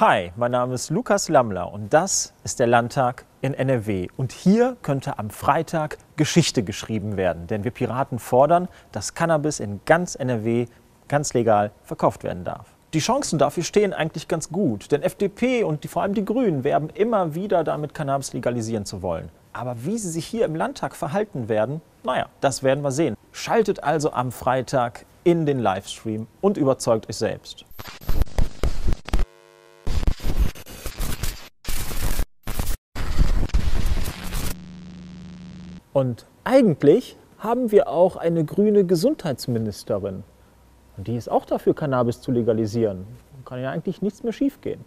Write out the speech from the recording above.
Hi, mein Name ist Lukas Lammler und das ist der Landtag in NRW. Und hier könnte am Freitag Geschichte geschrieben werden, denn wir Piraten fordern, dass Cannabis in ganz NRW ganz legal verkauft werden darf. Die Chancen dafür stehen eigentlich ganz gut, denn FDP und die, vor allem die Grünen werben immer wieder damit, Cannabis legalisieren zu wollen. Aber wie sie sich hier im Landtag verhalten werden, naja, das werden wir sehen. Schaltet also am Freitag in den Livestream und überzeugt euch selbst. Und eigentlich haben wir auch eine grüne Gesundheitsministerin. Und die ist auch dafür, Cannabis zu legalisieren. Kann ja eigentlich nichts mehr schiefgehen.